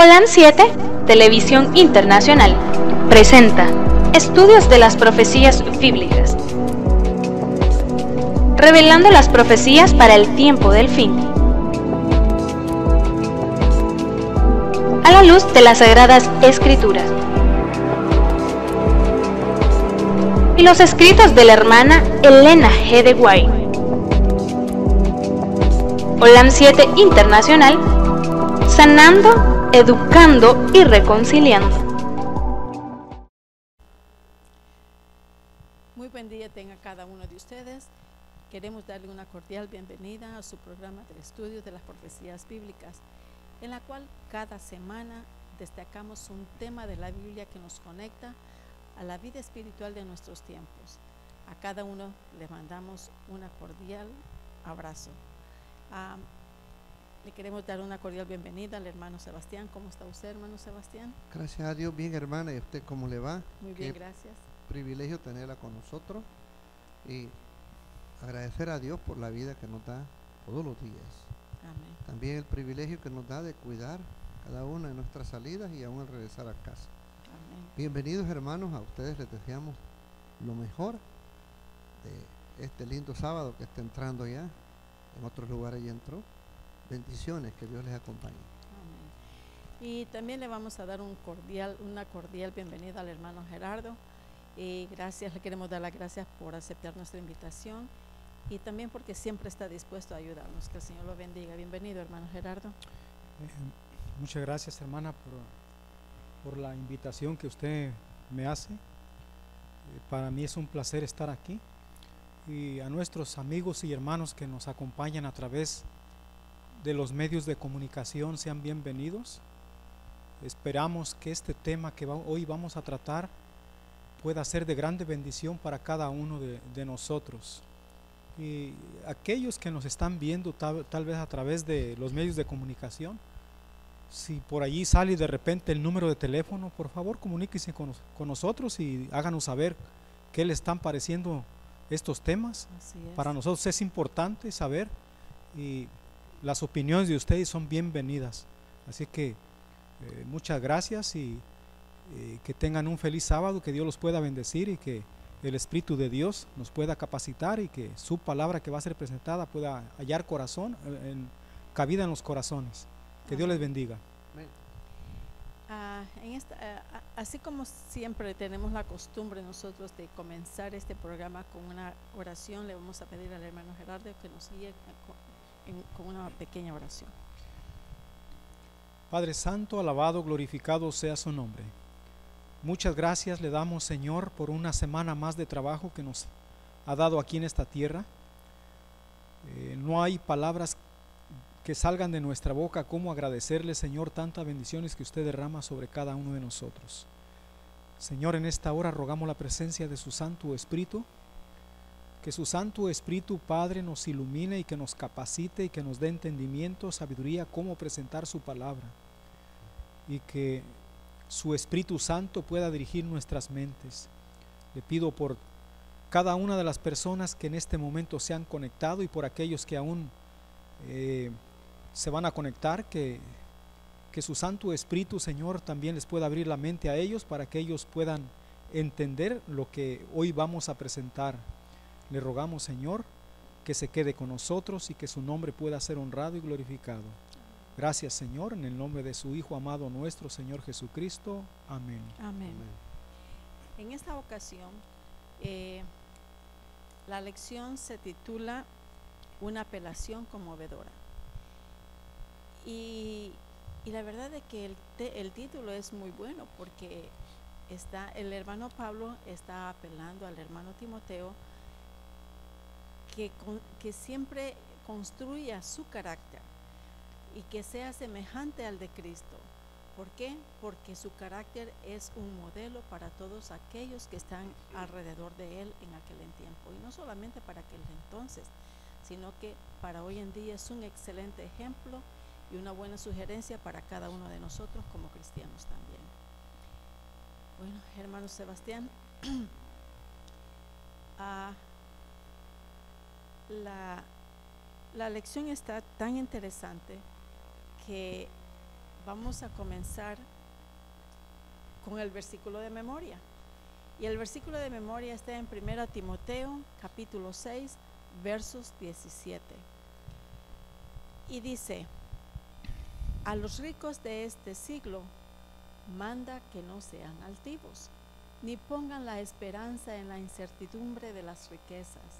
Holan 7, Televisión Internacional, presenta Estudios de las Profecías Bíblicas, revelando las profecías para el tiempo del fin. A la luz de las Sagradas Escrituras. Y los escritos de la hermana Elena G. de Guay. Holan 7 Internacional, sanando educando y reconciliando. Muy buen día tenga cada uno de ustedes. Queremos darle una cordial bienvenida a su programa de estudio de las profecías bíblicas, en la cual cada semana destacamos un tema de la Biblia que nos conecta a la vida espiritual de nuestros tiempos. A cada uno le mandamos una cordial abrazo. Ah, le queremos dar una cordial bienvenida al hermano Sebastián. ¿Cómo está usted, hermano Sebastián? Gracias a Dios, bien hermana. ¿Y usted cómo le va? Muy bien, gracias. Privilegio tenerla con nosotros y agradecer a Dios por la vida que nos da todos los días. Amén. También el privilegio que nos da de cuidar cada una de nuestras salidas y aún al regresar a casa. Amén. Bienvenidos hermanos, a ustedes les deseamos lo mejor de este lindo sábado que está entrando ya. En otros lugares ya entró. Bendiciones, que Dios les acompañe. Amén. Y también le vamos a dar un cordial, una cordial bienvenida al hermano Gerardo. Y gracias, le queremos dar las gracias por aceptar nuestra invitación y también porque siempre está dispuesto a ayudarnos. Que el Señor lo bendiga. Bienvenido, hermano Gerardo. Eh, muchas gracias, hermana, por, por, la invitación que usted me hace. Eh, para mí es un placer estar aquí. Y a nuestros amigos y hermanos que nos acompañan a través de los medios de comunicación sean bienvenidos. Esperamos que este tema que hoy vamos a tratar pueda ser de grande bendición para cada uno de, nosotros. Y aquellos que nos están viendo tal, vez a través de los medios de comunicación, si por allí sale de repente el número de teléfono, por favor comuníquese con, con nosotros y háganos saber qué le están pareciendo estos temas. Para nosotros es importante saber y las opiniones de ustedes son bienvenidas. Así que eh, muchas gracias y eh, que tengan un feliz sábado, que Dios los pueda bendecir y que el Espíritu de Dios nos pueda capacitar y que su palabra que va a ser presentada pueda hallar corazón, eh, en, cabida en los corazones. Que Dios les bendiga. Ah, en esta, así como siempre tenemos la costumbre nosotros de comenzar este programa con una oración, le vamos a pedir al hermano Gerardo que nos guíe con una pequeña oración. Padre Santo, alabado, glorificado sea su nombre. Muchas gracias le damos, Señor, por una semana más de trabajo que nos ha dado aquí en esta tierra. Eh, no hay palabras que salgan de nuestra boca como agradecerle, Señor, tantas bendiciones que usted derrama sobre cada uno de nosotros. Señor, en esta hora rogamos la presencia de su Santo Espíritu que su Santo Espíritu Padre nos ilumine y que nos capacite y que nos dé entendimiento, sabiduría, cómo presentar su palabra. Y que su Espíritu Santo pueda dirigir nuestras mentes. Le pido por cada una de las personas que en este momento se han conectado y por aquellos que aún eh, se van a conectar, que, que su Santo Espíritu, Señor, también les pueda abrir la mente a ellos para que ellos puedan entender lo que hoy vamos a presentar. Le rogamos, Señor, que se quede con nosotros y que su nombre pueda ser honrado y glorificado. Gracias, Señor, en el nombre de su Hijo amado nuestro, Señor Jesucristo. Amén. Amén. En esta ocasión, eh, la lección se titula Una apelación conmovedora. Y, la verdad es que el, el título es muy bueno porque está, el hermano Pablo está apelando al hermano Timoteo que, siempre construya su carácter y que sea semejante al de Cristo. ¿Por qué? Porque su carácter es un modelo para todos aquellos que están alrededor de él en aquel tiempo. Y no solamente para aquel entonces, sino que para hoy en día es un excelente ejemplo y una buena sugerencia para cada uno de nosotros como cristianos también. Bueno, hermano Sebastián, ah, la, lección está tan interesante que vamos a comenzar con el versículo de memoria. Y el versículo de memoria está en 1 Timoteo capítulo 6 versos 17. Y dice, a los ricos de este siglo manda que no sean altivos, ni pongan la esperanza en la incertidumbre de las riquezas,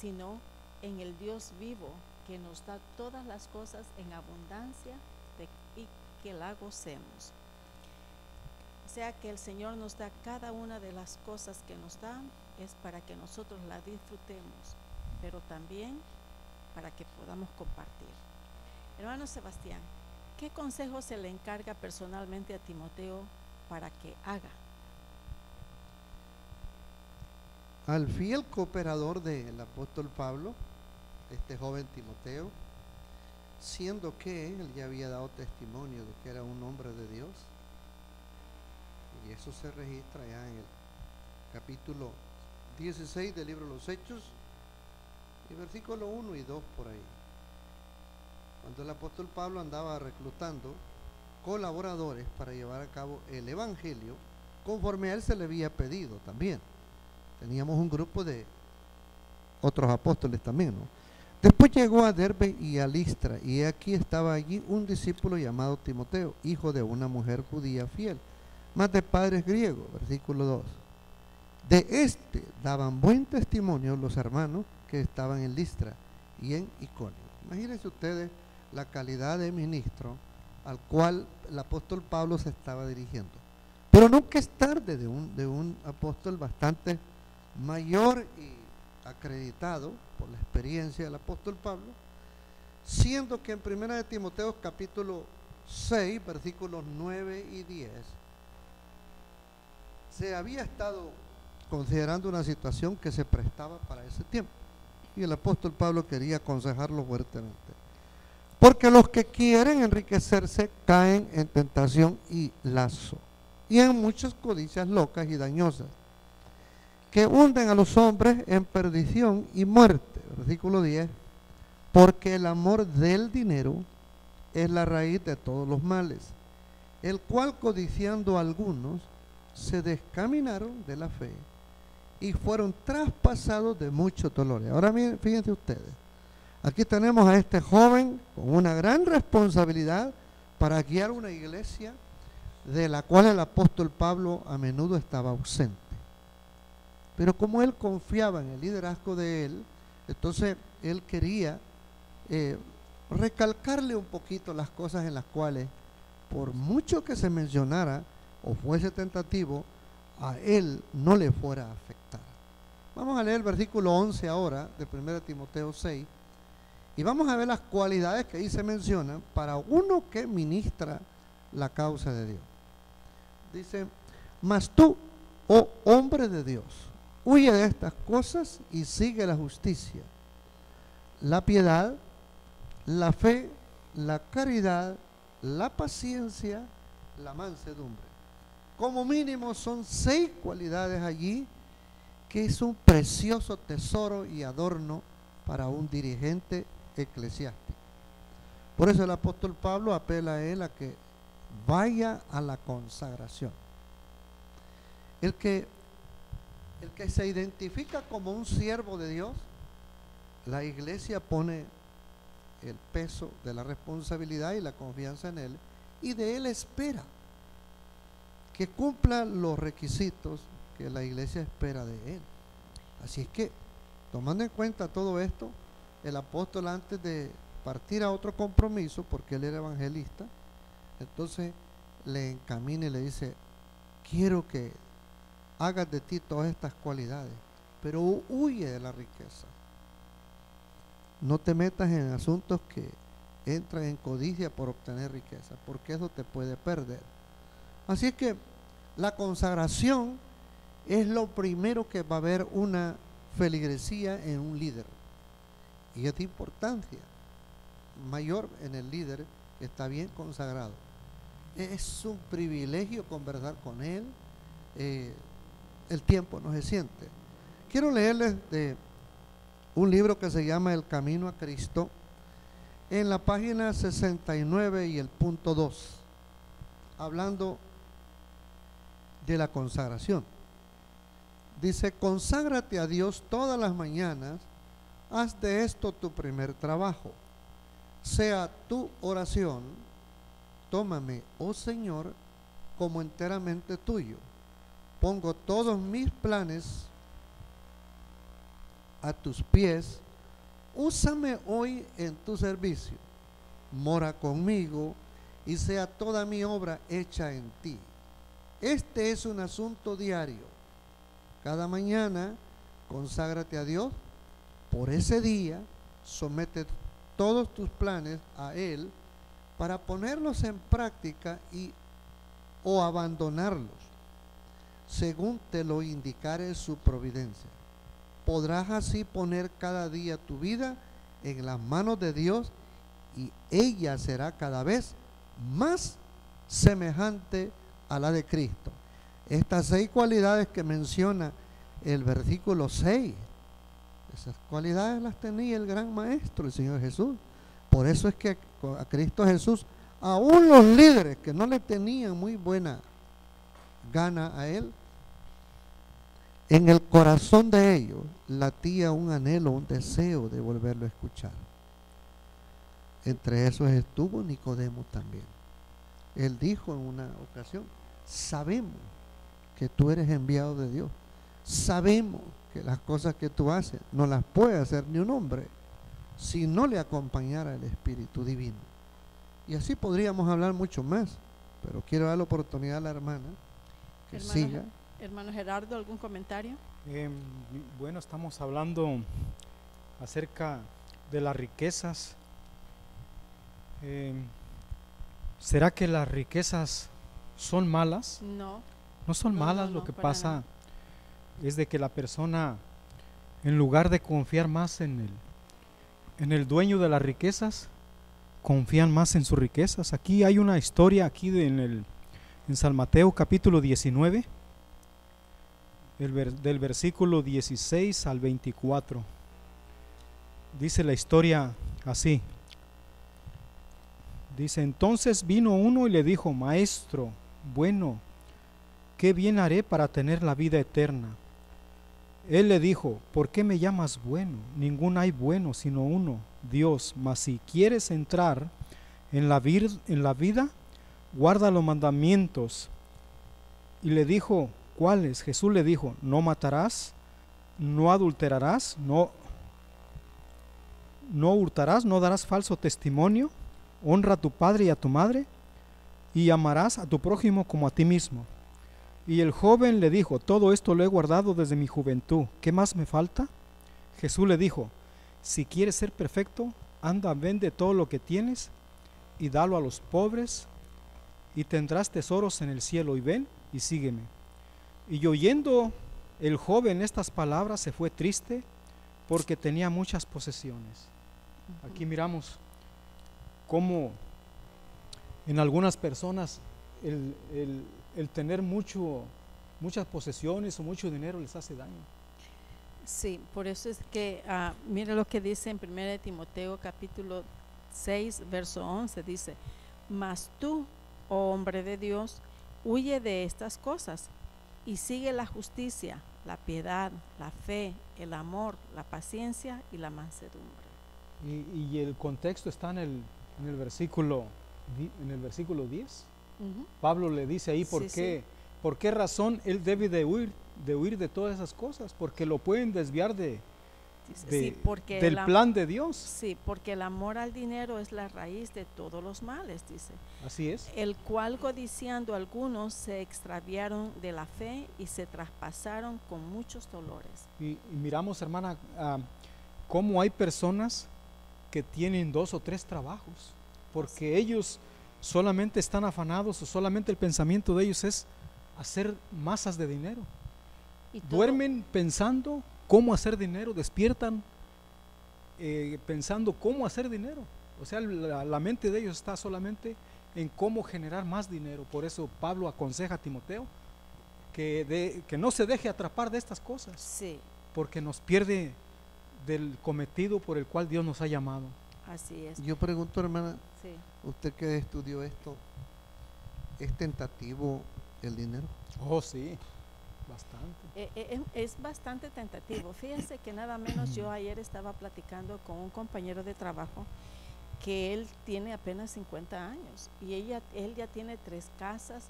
sino en el Dios vivo que nos da todas las cosas en abundancia y que la gocemos. O sea que el Señor nos da cada una de las cosas que nos da es para que nosotros la disfrutemos, pero también para que podamos compartir. Hermano Sebastián, ¿qué consejo se le encarga personalmente a Timoteo para que haga? Al fiel cooperador del apóstol Pablo, este joven Timoteo, siendo que él ya había dado testimonio de que era un hombre de Dios, y eso se registra ya en el capítulo 16 del libro de los Hechos, y versículo 1 y 2 por ahí. Cuando el apóstol Pablo andaba reclutando colaboradores para llevar a cabo el Evangelio, conforme a él se le había pedido también. Teníamos un grupo de otros apóstoles también, ¿no? Después llegó a Derbe y a Listra, y aquí estaba allí un discípulo llamado Timoteo, hijo de una mujer judía fiel, más de padres griegos, versículo 2. De este daban buen testimonio los hermanos que estaban en Listra y en Iconio. Imagínense ustedes la calidad de ministro al cual el apóstol Pablo se estaba dirigiendo. Pero nunca es tarde de un, de un apóstol bastante mayor y acreditado por la experiencia del apóstol Pablo, siendo que en primera de Timoteo capítulo 6, versículos 9 y 10, se había estado considerando una situación que se prestaba para ese tiempo. Y el apóstol Pablo quería aconsejarlo fuertemente. Porque los que quieren enriquecerse caen en tentación y lazo, y en muchas codicias locas y dañosas que hunden a los hombres en perdición y muerte. Versículo 10. Porque el amor del dinero es la raíz de todos los males, el cual codiciando algunos se descaminaron de la fe y fueron traspasados de muchos dolores. Ahora fíjense ustedes, aquí tenemos a este joven con una gran responsabilidad para guiar una iglesia de la cual el apóstol Pablo a menudo estaba ausente. Pero como él confiaba en el liderazgo de él, entonces él quería eh, recalcarle un poquito las cosas en las cuales, por mucho que se mencionara o fuese tentativo, a él no le fuera a afectar. Vamos a leer el versículo 11 ahora de 1 Timoteo 6 y vamos a ver las cualidades que ahí se mencionan para uno que ministra la causa de Dios. Dice, mas tú, oh hombre de Dios, Huye de estas cosas y sigue la justicia, la piedad, la fe, la caridad, la paciencia, la mansedumbre. Como mínimo son seis cualidades allí que es un precioso tesoro y adorno para un dirigente eclesiástico. Por eso el apóstol Pablo apela a él a que vaya a la consagración. El que el que se identifica como un siervo de Dios, la iglesia pone el peso de la responsabilidad y la confianza en él y de él espera que cumpla los requisitos que la iglesia espera de él. Así es que, tomando en cuenta todo esto, el apóstol antes de partir a otro compromiso, porque él era evangelista, entonces le encamina y le dice, quiero que hagas de ti todas estas cualidades, pero huye de la riqueza. No te metas en asuntos que entran en codicia por obtener riqueza, porque eso te puede perder. Así es que la consagración es lo primero que va a haber una feligresía en un líder. Y es de importancia mayor en el líder que está bien consagrado. Es un privilegio conversar con él, eh, el tiempo no se siente. Quiero leerles de un libro que se llama El Camino a Cristo en la página 69 y el punto 2. hablando de la consagración. Dice, conságrate a Dios todas las mañanas, haz de esto tu primer trabajo. Sea tu oración, tómame, oh Señor, como enteramente tuyo. Pongo todos mis planes a tus pies. Úsame hoy en tu servicio. Mora conmigo y sea toda mi obra hecha en ti. Este es un asunto diario. Cada mañana conságrate a Dios por ese día, somete todos tus planes a Él para ponerlos en práctica y o abandonarlos, según te lo indicare su providencia. Podrás así poner cada día tu vida en las manos de Dios y ella será cada vez más semejante a la de Cristo. Estas seis cualidades que menciona el versículo 6, esas cualidades las tenía el gran maestro, el Señor Jesús. Por eso es que a Cristo Jesús, aún los líderes que no le tenían muy buena gana a él, en el corazón de ellos latía un anhelo, un deseo de volverlo a escuchar. Entre esos estuvo Nicodemo también. Él dijo en una ocasión, sabemos que tú eres enviado de Dios. Sabemos que las cosas que tú haces no las puede hacer ni un hombre si no le acompañara el Espíritu Divino. Y así podríamos hablar mucho más, pero quiero dar la oportunidad a la hermana que Hermano, siga. hermano Gerardo, ¿algún comentario? Em, bueno, estamos hablando acerca de las riquezas. Em, ¿Será que las riquezas son malas? No. No son No, malas, no, lo que pasa nada. es de que la persona, en lugar de confiar más en el, en el dueño de las riquezas, confían más en sus riquezas. Aquí hay una historia aquí de- en, el, en San Mateo capítulo 19, el ver- del versículo 16 al 24. Dice la historia así. Dice, entonces vino uno y le dijo, maestro, bueno, ¿qué bien haré para tener la vida eterna? Él le dijo, ¿por qué me llamas bueno? Ningún hay bueno sino uno, Dios. Mas si quieres entrar en la, vir- en la vida, guarda los mandamientos. Y le dijo, ¿cuáles? Jesús le dijo, no matarás, no adulterarás, no, no hurtarás, no darás falso testimonio, honra a tu padre y a tu madre, y amarás a tu prójimo como a ti mismo. Y el joven le dijo, todo esto lo he guardado desde mi juventud, ¿qué más me falta? Jesús le dijo, si quieres ser perfecto, anda, vende todo lo que tienes y dalo a los pobres, y tendrás tesoros en el cielo, y ven y sígueme. Y oyendo el joven estas palabras se fue triste porque tenía muchas posesiones. Aquí miramos cómo en algunas personas el, el- tener mucho, muchas posesiones o mucho dinero les hace daño. Sí, por eso es que, ah, mire lo que dice en 1 Timoteo capítulo 6, verso 11, dice, mas tú, oh hombre de Dios, huye de estas cosas y sigue la justicia, la piedad, la fe, el amor, la paciencia y la mansedumbre. Y, y el contexto está en el, en el versículo en el versículo 10. Ujú. Pablo le dice ahí por Sí, sí. qué, por qué razón él debe de huir, de huir de todas esas cosas, porque lo pueden desviar de, de- sí, porque del plan de Dios. Sí, porque el amor al dinero es la raíz de todos los males, dice. Así es. el cual codiciando algunos se extraviaron de la fe y se traspasaron con muchos dolores. Y, y miramos, hermana, ah, cómo hay personas que tienen dos o tres trabajos, porque ellos solamente están afanados o solamente el pensamiento de ellos es hacer masas de dinero. Y Duermen pensando cómo hacer dinero, despiertan eh, pensando cómo hacer dinero. O sea, la, la mente de ellos está solamente en cómo generar más dinero. Por eso Pablo aconseja a Timoteo que, de- que no se deje atrapar de estas cosas Sí, porque nos pierde del cometido por el cual Dios nos ha llamado. así es. Yo pregunto, hermana, Sí. usted que estudió esto, ¿Es tentativo el dinero? Oh, sí, bastante. Eh, eh, es bastante tentativo. Fíjense que nada menos yo ayer estaba platicando con un compañero de trabajo que él tiene apenas 50 años y ella, él ya tiene tres casas,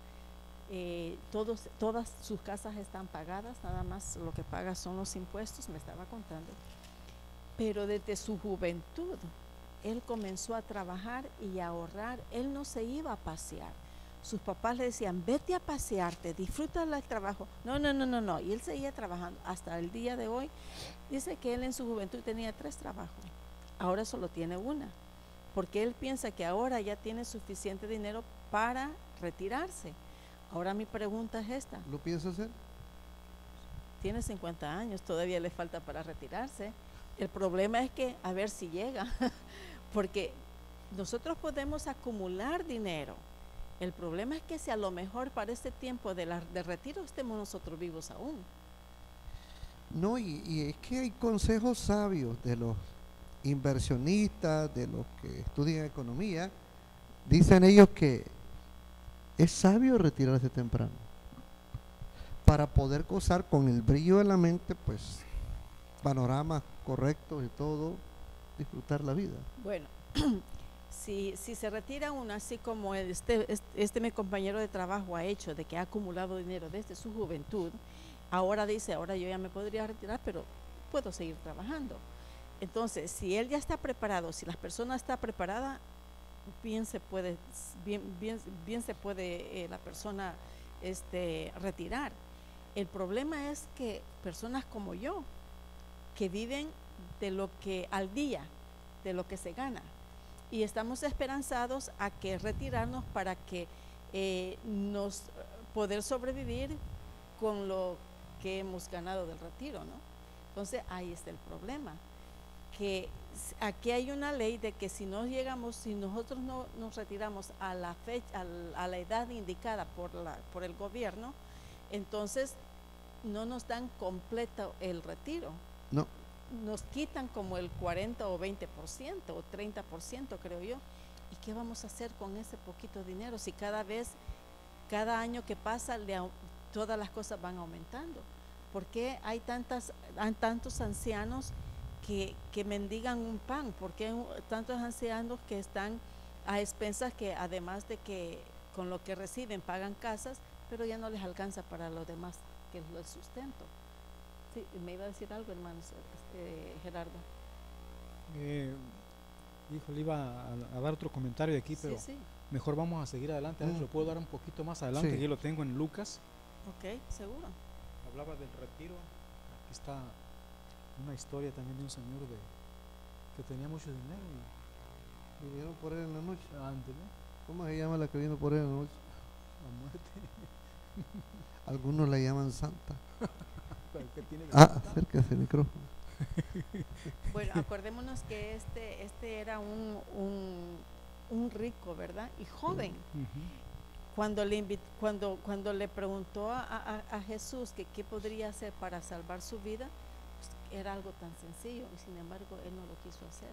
eh, todos, todas sus casas están pagadas, nada más lo que paga son los impuestos, me estaba contando. Pero desde su juventud, él comenzó a trabajar y a ahorrar, él no se iba a pasear. Sus papás le decían, vete a pasearte, disfruta del trabajo. No, no, no, no, no. Y él seguía trabajando hasta el día de hoy. Dice que él en su juventud tenía tres trabajos, ahora solo tiene una, porque él piensa que ahora ya tiene suficiente dinero para retirarse. Ahora mi pregunta es esta, ¿Lo piensa hacer? tiene 50 años, todavía le falta para retirarse. El problema es que a ver si llega, porque nosotros podemos acumular dinero. El problema es que si a lo mejor para este tiempo de, la, de retiro estemos nosotros vivos aún. No, y, y es que hay consejos sabios de los inversionistas, de los que estudian economía. Dicen ellos que es sabio retirarse temprano para poder gozar con el brillo de la mente, pues, panoramas correctos y todo, disfrutar la vida. Bueno, si, si se retira uno así como este, este, este mi compañero de trabajo ha hecho, de que ha acumulado dinero desde su juventud, ahora dice, ahora yo ya me podría retirar, pero puedo seguir trabajando. Entonces, si él ya está preparado, si la persona está preparada, bien se puede, bien, bien, bien se puede eh, la persona este, retirar. El problema es que personas como yo, que viven de lo que al día, de lo que se gana, y estamos esperanzados a que retirarnos para que eh, nos poder sobrevivir con lo que hemos ganado del retiro, ¿no? Entonces ahí está el problema, que aquí hay una ley de que si no llegamos, si nosotros no nos retiramos a la fecha, a la edad indicada por la, por el gobierno, entonces no nos dan completo el retiro No, nos quitan como el 40 o 20% o 30% creo yo. ¿Y qué vamos a hacer con ese poquito dinero si cada vez, cada año que pasa, todas las cosas van aumentando? ¿Por qué hay, tantas, hay tantos ancianos que, que mendigan un pan? ¿Por qué un- tantos ancianos que están a expensas que además de que con lo que reciben pagan casas, pero ya no les alcanza para lo demás, que es el sustento? Me iba a decir algo, hermano este, Gerardo. Eh, híjole, iba a, a dar otro comentario de aquí, Sí, pero sí, mejor vamos a seguir adelante. A ver Mm. lo puedo dar un poquito más adelante. Sí. Aquí lo tengo en Lucas. ok, seguro. Hablaba del retiro. Aquí está una historia también de un señor de, que tenía mucho dinero y vinieron por él en la noche. ándele, ¿Cómo se llama la que vino por él en la noche? la muerte. Algunos la llaman Santa. Pero ¿qué tiene de Ah, santa? acérquese el micrófono. Bueno, acordémonos que este, este era un, un, un rico, ¿verdad? Y joven. Cuando le, cuando, cuando le preguntó a, a- a Jesús que qué podría hacer para salvar su vida, pues, era algo tan sencillo y sin embargo él no lo quiso hacer.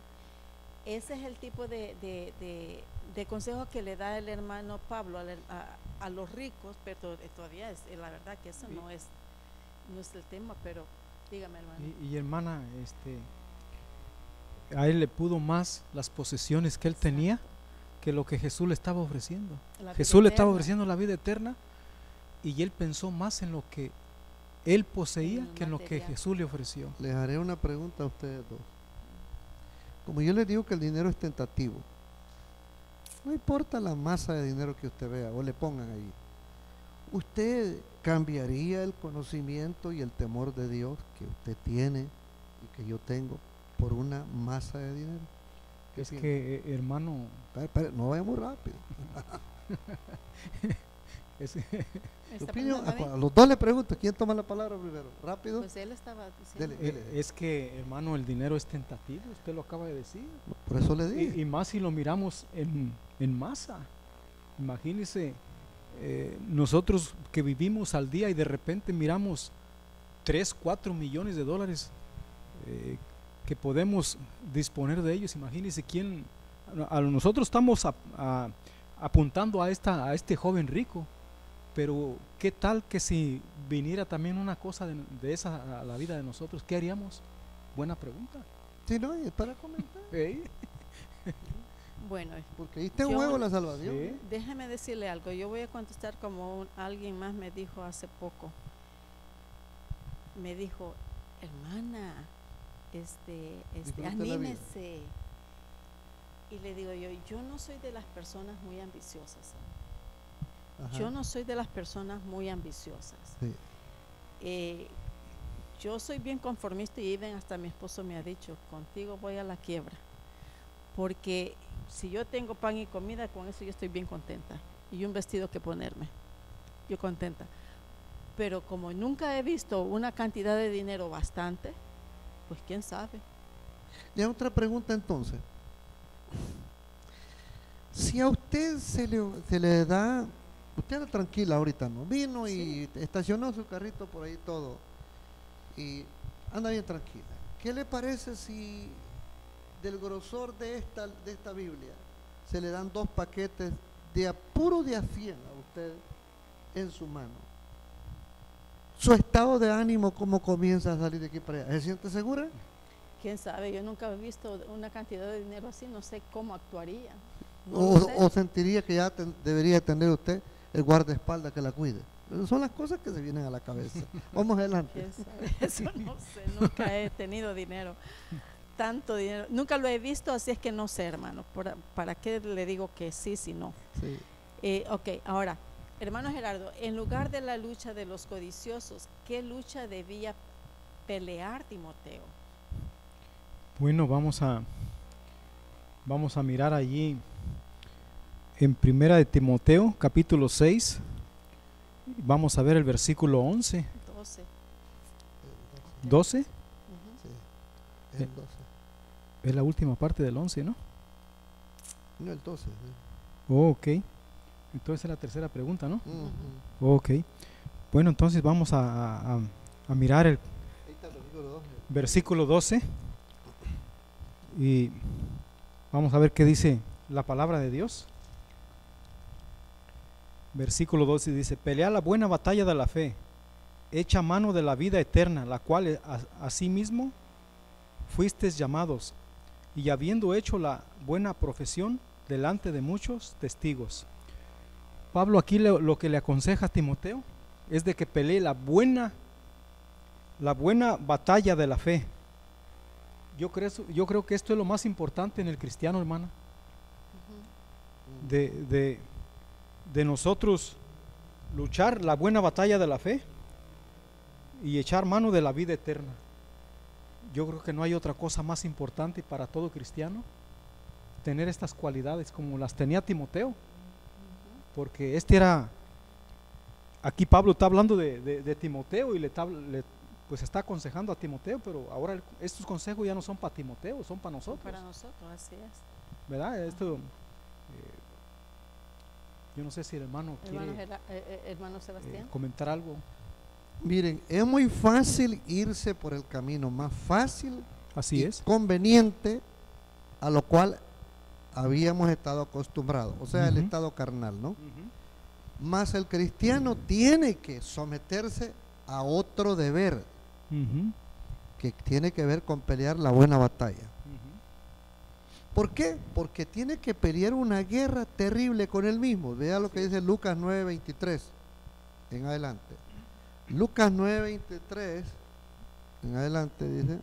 Ese es el tipo de, de, de- de consejo que le da el hermano Pablo a, a los ricos, pero to- todavía es la verdad que eso no es, no es el tema, pero dígame hermano. Y, y, hermana, este, a él le pudo más las posesiones que él tenía que lo que Jesús le estaba ofreciendo. Jesús le estaba ofreciendo la vida eterna y él pensó más en lo que él poseía que en lo que. Jesús le ofreció. Les haré una pregunta a ustedes dos. Como yo les digo que el dinero es tentativo, no importa la masa de dinero que usted vea o le pongan ahí, ¿usted cambiaría el conocimiento y el temor de Dios que usted tiene y que yo tengo por una masa de dinero? ¿Qué Es piensa? que, eh, hermano, Espere, espere, no vaya muy rápido. es- ¿Me Su está opinión, a a los dos le pregunto, ¿quién toma la palabra primero? ¿Rápido? Pues él estaba diciendo. Dele. eh, es que, hermano, el dinero es tentativo, usted lo acaba de decir. Por eso le dije. Y, y más si lo miramos en, en masa. Imagínese, eh, nosotros que vivimos al día y de repente miramos 3, 4 millones de dólares eh, que podemos disponer de ellos. Imagínese quién, a, a nosotros estamos a- a- apuntando a, esta, a este joven rico. Pero, ¿qué tal que si viniera también una cosa de, de esa a la vida de nosotros? ¿Qué haríamos? Buena pregunta. Sí, no, es para comentar. ¿Eh? Bueno, Porque está en Yo- juego la salvación. Sí. déjeme decirle algo. Yo voy a contestar como un- alguien más me dijo hace poco. Me dijo, hermana, este, este, Disfruta la vida". anímese. Y le digo yo, yo no soy de las personas muy ambiciosas. Ajá. Yo no soy de las personas muy ambiciosas. Sí. Eh, yo soy bien conformista y even hasta mi esposo me ha dicho, contigo voy a la quiebra. Porque si yo tengo pan y comida, con eso yo estoy bien contenta. Y un vestido que ponerme. Yo contenta. Pero como nunca he visto una cantidad de dinero bastante, pues quién sabe. Ya otra pregunta entonces. Si a usted se le, se le da, usted anda tranquila ahorita, ¿no? Vino y estacionó su carrito por ahí todo y anda bien tranquila. ¿Qué le parece si del grosor de esta, de esta Biblia se le dan dos paquetes de a puro de a 100 a usted en su mano? Su estado de ánimo, ¿cómo comienza a salir de aquí para allá? ¿Se siente segura? Quién sabe, yo nunca he visto una cantidad de dinero así, no sé cómo actuaría. No o, sé. o sentiría que ya ten- debería tener usted el guardaespaldas que la cuide. Son las cosas que se vienen a la cabeza. Vamos adelante. ¿Quién sabe? Eso no sé, nunca he tenido dinero, tanto dinero, nunca lo he visto, así es que no sé, hermano, ¿para, para qué le digo que sí, si no? Sí. Eh, ok, ahora, hermano Gerardo, en lugar de la lucha de los codiciosos, ¿qué lucha debía pelear Timoteo? Bueno, vamos a vamos a mirar allí en Primera de Timoteo, capítulo 6. Vamos a ver el versículo 11, 12. 12. ujú. Sí. El 12. Es la última parte del 11, ¿no? No, el 12. sí. Oh, ok. Entonces es la tercera pregunta, ¿no? Ok. Bueno, entonces vamos a, a- a- a mirar el Ahí está el versículo 12. versículo 12 y vamos a ver qué dice la palabra de Dios. Versículo 12 dice, pelea la buena batalla de la fe, echa mano de la vida eterna, la cual asimismo fuisteis llamados, y habiendo hecho la buena profesión delante de muchos testigos. Pablo aquí le- lo que le aconseja a Timoteo es de que pelee la buena la buena batalla de la fe. Yo creo, yo creo que esto es lo más importante en el cristiano, hermana, de, de, de nosotros luchar la buena batalla de la fe y echar mano de la vida eterna. Yo creo que no hay otra cosa más importante para todo cristiano tener estas cualidades como las tenía Timoteo, porque este era, aquí Pablo está hablando de, de- de Timoteo y le, está- le- pues está aconsejando a Timoteo, pero ahora el- estos consejos ya no son para Timoteo, son para nosotros. Para nosotros, así es. ¿verdad? Esto, eh, yo no sé si el hermano quiere Hermano, eh, eh, hermano eh, Sebastián. comentar algo. Miren, es muy fácil irse por el camino más fácil Así y es. conveniente a lo cual habíamos estado acostumbrados, o sea, el estado carnal, ¿no? Más el cristiano tiene que someterse a otro deber que tiene que ver con pelear la buena batalla. ¿Por qué? Porque tiene que pelear una guerra terrible con él mismo. Vea lo que dice Lucas 9:23 en adelante. Lucas 9:23 en adelante dice,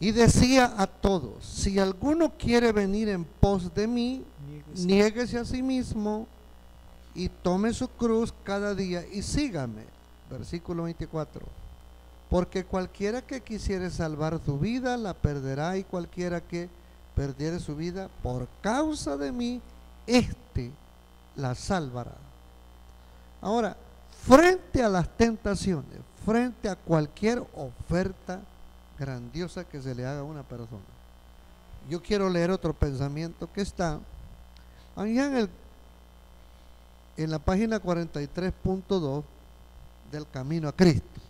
y decía a todos, si alguno quiere venir en pos de mí, Niéguese. niéguese a sí mismo y tome su cruz cada día y sígame. Versículo 24. Porque cualquiera que quisiere salvar su vida la perderá y cualquiera que perdiere su vida por causa de mí, éste la salvará. Ahora, frente a las tentaciones, frente a cualquier oferta grandiosa que se le haga a una persona, yo quiero leer otro pensamiento que está allá en, el, en la página 43.2 del Camino a Cristo.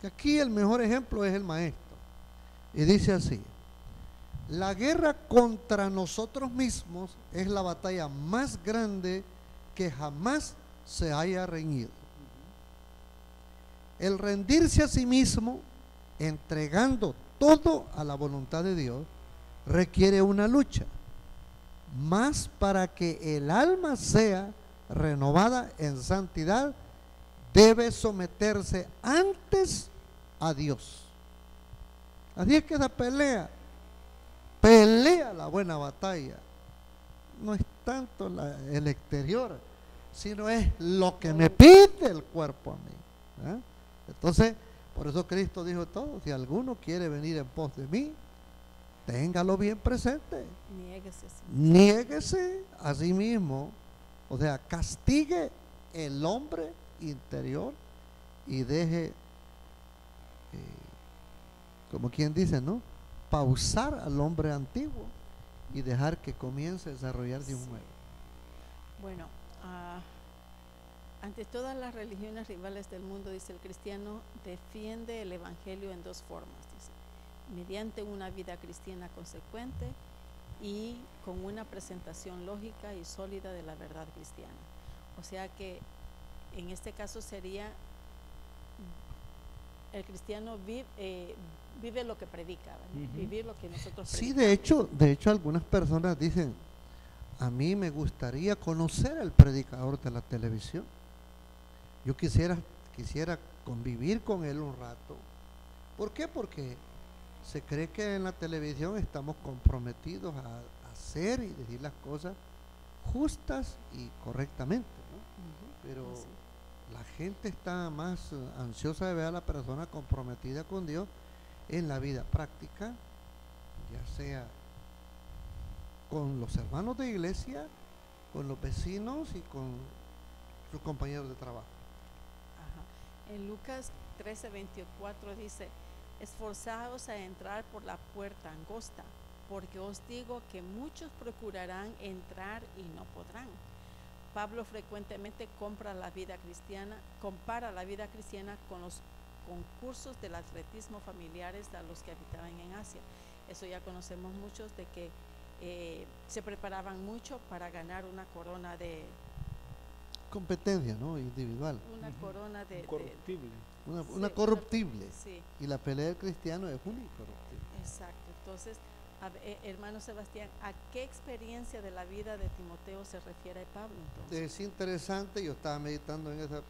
Que aquí el mejor ejemplo es el maestro. Y dice así, La guerra contra nosotros mismos es la batalla más grande que jamás se haya reñido. El rendirse a sí mismo, entregando todo a la voluntad de Dios, requiere una lucha. Más para que el alma sea renovada en santidad, debe someterse antes a Dios. Así es que esa pelea, pelea la buena batalla. No es tanto la- el exterior, sino es lo que me pide el cuerpo a mí. ¿eh? Entonces, por eso Cristo dijo todo, si alguno quiere venir en pos de mí, téngalo bien presente. Niéguese. sí. Niéguese a sí mismo, o sea, castigue el hombre interior y deje, eh, como quien dice, ¿no? Pausar al hombre antiguo y dejar que comience a desarrollarse un nuevo. Bueno, ah, ante todas las religiones rivales del mundo, dice el cristiano, defiende el Evangelio en dos formas, dice, mediante una vida cristiana consecuente y con una presentación lógica y sólida de la verdad cristiana. O sea que en este caso sería, el cristiano vi- eh, vive lo que predica. Ujú. vivir lo que nosotros Sí, predicamos. de hecho, de hecho algunas personas dicen, a mí me gustaría conocer al predicador de la televisión. Yo quisiera, quisiera convivir con él un rato. ¿Por qué? Porque se cree que en la televisión estamos comprometidos a, a hacer y decir las cosas justas y correctamente. Pero la gente está más ansiosa de ver a la persona comprometida con Dios en la vida práctica, ya sea con los hermanos de iglesia, con los vecinos y con sus compañeros de trabajo. En Lucas 13, 24 dice, esforzaos a entrar por la puerta angosta, porque os digo que muchos procurarán entrar y no podrán. Pablo frecuentemente compara la vida cristiana con los concursos del atletismo familiares a los que habitaban en Asia. Eso ya conocemos muchos de que eh, se preparaban mucho para ganar una corona de Competencia, ¿no? Individual. una corona de, de- Incorruptible. Una, Sí, una una- corruptible. sí. Y la pelea del cristiano es una incorruptible. Exacto. Entonces, a eh, hermano Sebastián, ¿a qué experiencia de la vida de Timoteo se refiere Pablo entonces? Es interesante, yo estaba meditando en esa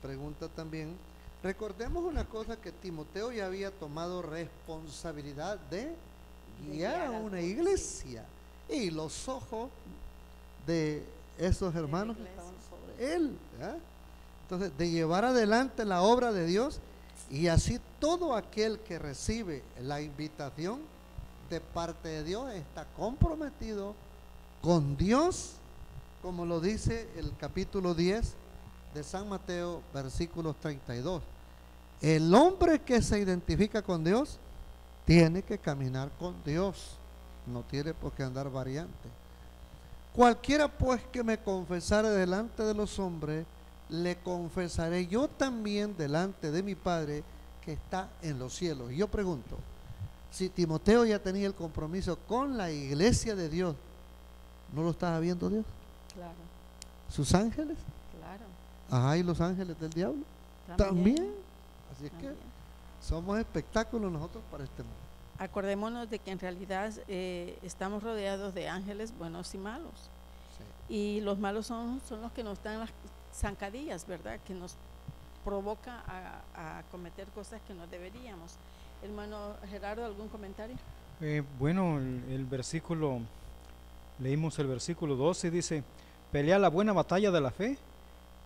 pregunta también. Recordemos una cosa que Timoteo ya había tomado responsabilidad de guiar a una iglesia y los ojos de esos hermanos estaban sobre él. Entonces, de llevar adelante la obra de Dios y así todo aquel que recibe la invitación de parte de Dios está comprometido con Dios, como lo dice el capítulo 10 de San Mateo, versículos 32. El hombre que se identifica con Dios tiene que caminar con Dios, no tiene por qué andar variante. Cualquiera pues que me confesare delante de los hombres, le confesaré yo también delante de mi Padre que está en los cielos. Y yo pregunto, si Timoteo ya tenía el compromiso con la iglesia de Dios, ¿no lo estaba viendo Dios? Claro, ¿Sus ángeles? Ajá, y los ángeles del diablo. También. Así es que somos espectáculos nosotros para este mundo. Acordémonos de que en realidad eh, estamos rodeados de ángeles buenos y malos. Y los malos son, son los que nos dan las zancadillas, ¿verdad? Que nos provoca a, a cometer cosas que no deberíamos. Hermano Gerardo, ¿algún comentario? Eh, bueno, el, el versículo, leímos el versículo 12, dice, pelea la buena batalla de la fe,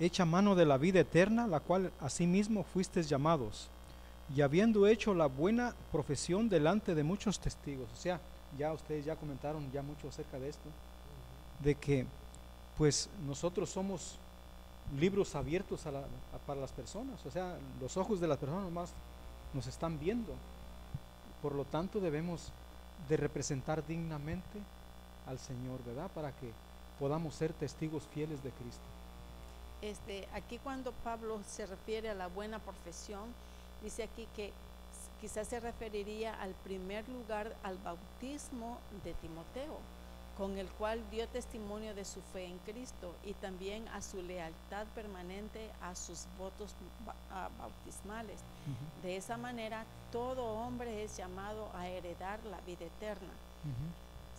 echa mano de la vida eterna, la cual asimismo fuisteis llamados, y habiendo hecho la buena profesión delante de muchos testigos. O sea, ya ustedes ya comentaron ya mucho acerca de esto, de que pues nosotros somos libros abiertos a para las personas, o sea, los ojos de las personas más nos están viendo. Por lo tanto, debemos de representar dignamente al Señor, ¿verdad? Para que podamos ser testigos fieles de Cristo. Este, aquí cuando Pablo se refiere a la buena profesión, dice aquí que quizás se referiría al primer lugar al bautismo de Timoteo, con el cual dio testimonio de su fe en Cristo y también a su lealtad permanente a sus votos ba- bautismales. De esa manera, todo hombre es llamado a heredar la vida eterna.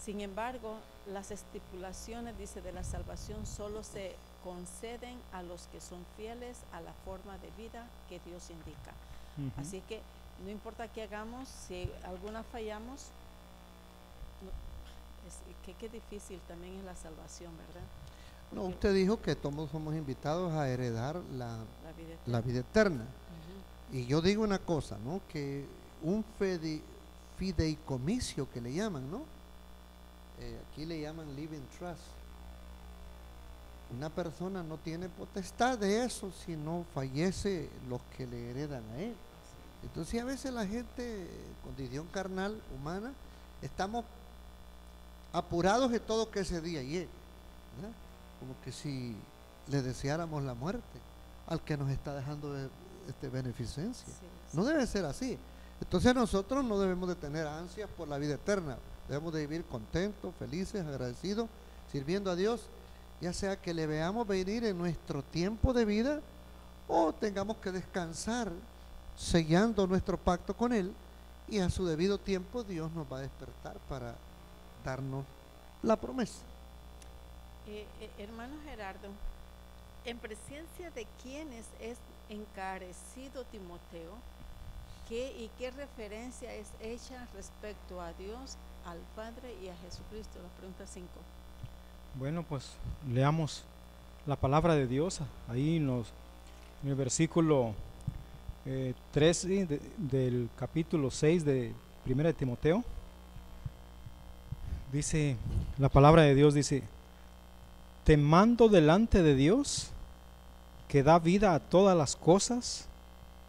Sin embargo, las estipulaciones, dice, de la salvación solo se conceden a los que son fieles a la forma de vida que Dios indica. Así que no importa qué hagamos, si alguna fallamos, no- es, que, qué difícil también es la salvación, ¿verdad? No, usted dijo que todos somos invitados a heredar la, la vida la eterna. vida eterna. Ujú. Y yo digo una cosa, ¿no? Que un fide- fideicomicio que le llaman, ¿no? Eh, aquí le llaman living trust. Una persona no tiene potestad de eso si no fallece los que le heredan a él. Entonces a veces la gente, condición carnal, humana, estamos apurados de todo que ese día llegue. ¿verdad? Como que si le deseáramos la muerte al que nos está dejando de, este, beneficencia. Sí, sí. No debe ser así. Entonces nosotros no debemos de tener ansias por la vida eterna. Debemos de vivir contentos, felices, agradecidos, sirviendo a Dios, ya sea que le veamos venir en nuestro tiempo de vida o tengamos que descansar sellando nuestro pacto con Él y a su debido tiempo Dios nos va a despertar para darnos la promesa. Eh, eh, hermano Gerardo, en presencia de quienes es encarecido Timoteo, ¿qué y qué referencia es hecha respecto a Dios, al Padre y a Jesucristo? La pregunta 5. Bueno, pues leamos la palabra de Dios ahí en, los- en el versículo eh, 13 de- del capítulo 6 de 1 de Timoteo. Dice, la palabra de Dios dice, te mando delante de Dios que da vida a todas las cosas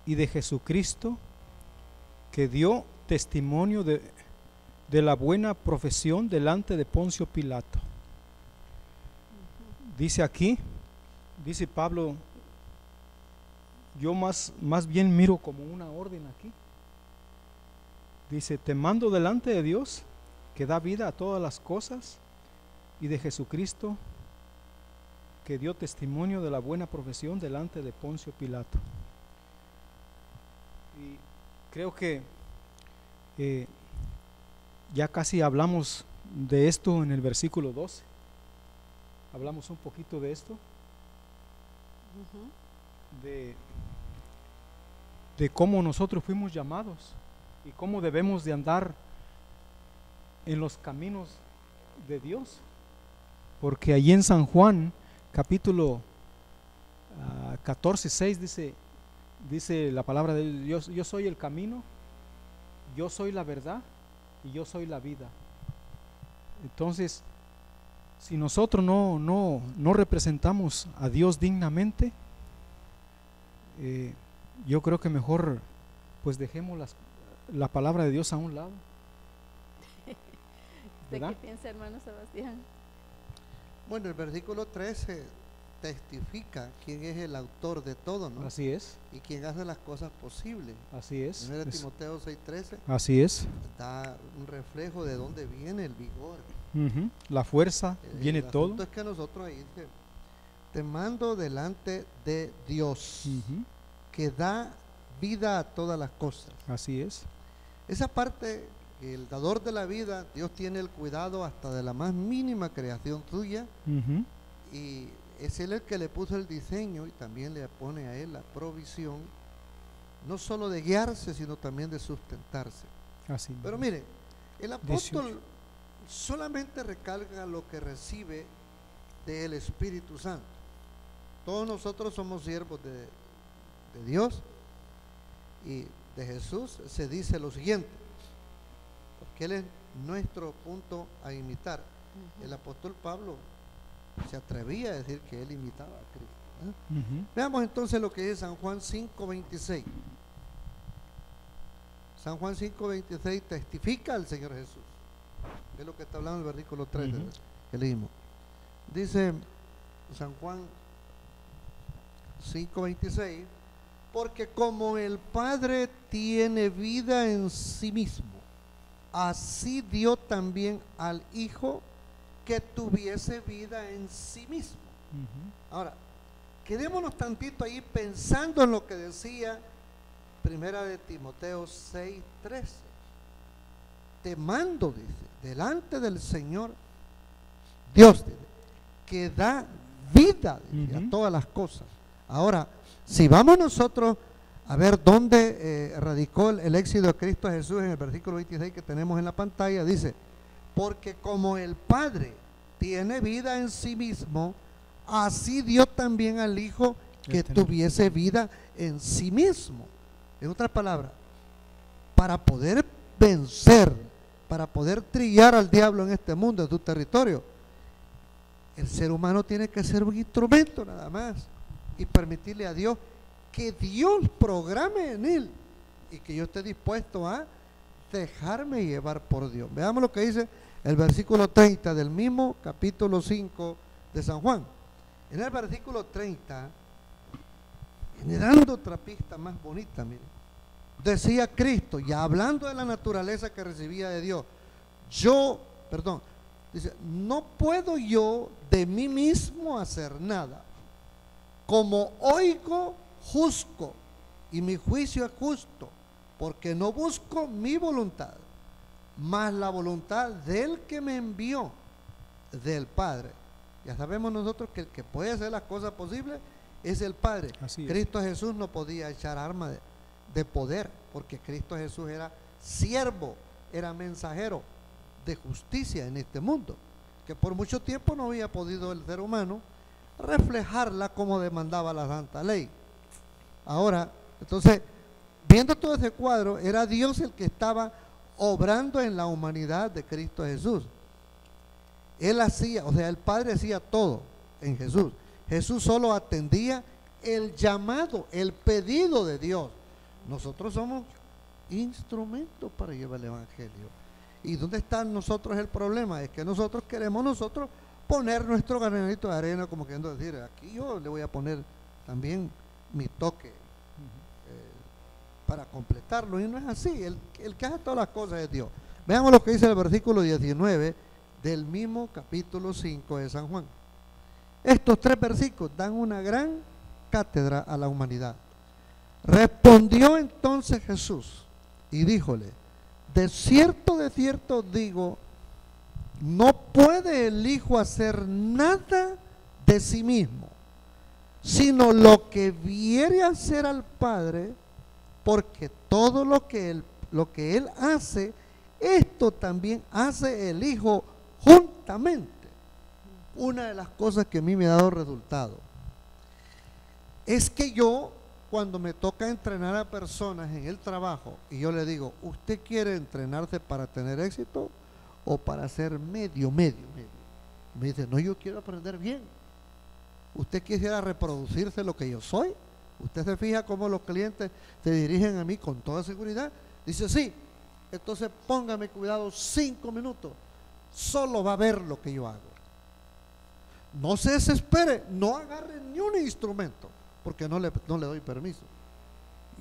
y de Jesucristo que dio testimonio de, de la buena profesión delante de Poncio Pilato. Dice aquí, dice Pablo, yo más, más bien miro como una orden aquí. Dice, te mando delante de Dios que da vida a todas las cosas y de Jesucristo que dio testimonio de la buena profesión delante de Poncio Pilato. Y creo que eh, ya casi hablamos de esto en el versículo 12. Hablamos un poquito de esto, de, de cómo nosotros fuimos llamados y cómo debemos de andar en los caminos de Dios. Porque allí en San Juan, capítulo 14, 6, dice, dice la palabra de Dios, yo soy el camino, yo soy la verdad y yo soy la vida. Entonces, si nosotros no, no, no representamos a Dios dignamente, eh, yo creo que mejor pues dejemos las- la palabra de Dios a un lado. ¿De ¿Verdad? qué piensa, hermano Sebastián? Bueno, el versículo 13 testifica quién es el autor de todo, ¿no? Así es, Y quién hace las cosas posibles. así es. Es- Timoteo 6:13 así es. da un reflejo de dónde viene el vigor. La fuerza, Eh, viene el todo. es que nosotros ahí dice, te mando delante de Dios, que da vida a todas las cosas. Así es. Esa parte, el dador de la vida, Dios tiene el cuidado hasta de la más mínima creación tuya y es Él el que le puso el diseño y también le pone a Él la provisión, no solo de guiarse, sino también de sustentarse. Así. Pero mire, el apóstol solamente recalca lo que recibe del Espíritu Santo. Todos nosotros somos siervos de, de Dios y de Jesús se dice lo siguiente, porque Él es nuestro punto a imitar. El apóstol Pablo se atrevía a decir que él imitaba a Cristo. ¿eh? Veamos entonces lo que dice San Juan 5:26. San Juan 5:26 testifica al Señor Jesús. Es lo que está hablando el versículo 3 Ujú. que leímos. Dice San Juan 5:26, Porque como el Padre tiene vida en sí mismo, así dio también al Hijo que tuviese vida en sí mismo. Ahora, quedémonos tantito ahí pensando en lo que decía Primera de Timoteo 6:13. Te mando, dice, delante del Señor, Dios, dice, que da vida dice, a todas las cosas. Ahora, si vamos nosotros a ver dónde eh, radicó el, el éxito de Cristo Jesús en el versículo 26 que tenemos en la pantalla, dice, porque como el Padre tiene vida en sí mismo, así dio también al Hijo que tener. tuviese vida en sí mismo. En otras palabras, para poder vencer, para poder trillar al diablo en este mundo, en tu territorio, el ser humano tiene que ser un instrumento nada más y permitirle a Dios que Dios programe en él y que yo esté dispuesto a dejarme llevar por Dios. Veamos lo que dice el versículo 30 del mismo capítulo 5 de San Juan. En el versículo 30, viene dando otra pista más bonita, mire. Decía Cristo, ya hablando de la naturaleza que recibía de Dios, yo, perdón, dice, no puedo yo de mí mismo hacer nada. Como oigo, juzgo, y mi juicio es justo, porque no busco mi voluntad, mas la voluntad del que me envió, del Padre. Ya sabemos nosotros que el que puede hacer las cosas posibles es el Padre. Así es. Cristo Jesús no podía echar arma de, de poder, porque Cristo Jesús era siervo, era mensajero de justicia en este mundo, que por mucho tiempo no había podido el ser humano reflejarla como demandaba la santa ley. Ahora, entonces, viendo todo ese cuadro, era Dios el que estaba obrando en la humanidad de Cristo Jesús. Él hacía, o sea, el Padre hacía todo en Jesús. Jesús solo atendía el llamado, el pedido de Dios. Nosotros somos instrumentos para llevar el Evangelio. ¿Y dónde está nosotros el problema? Es que nosotros queremos nosotros poner nuestro granito de arena, como queriendo decir, aquí yo le voy a poner también mi toque para completarlo. Y no es así. El, que hace todas las cosas es Dios. Veamos lo que dice el versículo 19 del mismo capítulo 5 de San Juan. Estos tres versículos dan una gran cátedra a la humanidad. Respondió entonces Jesús y díjole, de cierto, de cierto digo, no puede el Hijo hacer nada de sí mismo, sino lo que viere hacer al Padre, porque todo lo que él, lo que él hace, esto también hace el Hijo juntamente. Una de las cosas que a mí me ha dado resultado es que yo, cuando me toca entrenar a personas en el trabajo, y yo le digo, ¿usted quiere entrenarse para tener éxito o para ser medio, medio, medio? Me dice, no, yo quiero aprender bien. ¿Usted quisiera reproducirse lo que yo soy? ¿Usted se fija cómo los clientes se dirigen a mí con toda seguridad? Dice, sí. Entonces póngame cuidado cinco minutos. Solo va a ver lo que yo hago. No se desespere, no agarre ni un instrumento, porque no le, no le doy permiso.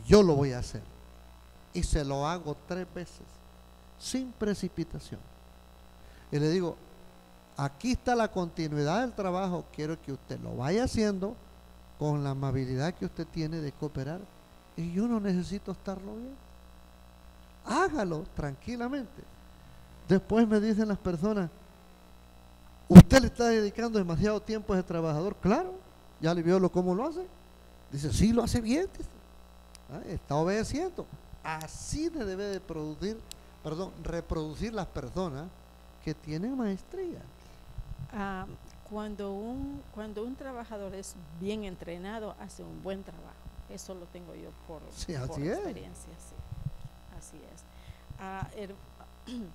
Yo lo voy a hacer. Y se lo hago tres veces, sin precipitación. Y le digo, aquí está la continuidad del trabajo, quiero que usted lo vaya haciendo con la amabilidad que usted tiene de cooperar. Y yo no necesito estarlo bien. Hágalo tranquilamente. Después me dicen las personas, usted le está dedicando demasiado tiempo a ese trabajador. Claro, ya le vio lo cómo lo hace. Dice, sí, lo hace bien. Ah, Está obedeciendo. Así se debe de producir, perdón, reproducir las personas que tienen maestría. Ah, cuando, un, cuando un trabajador es bien entrenado, hace un buen trabajo. Eso lo tengo yo por, Sí, por así es. experiencia. sí. Así es. Ah, her-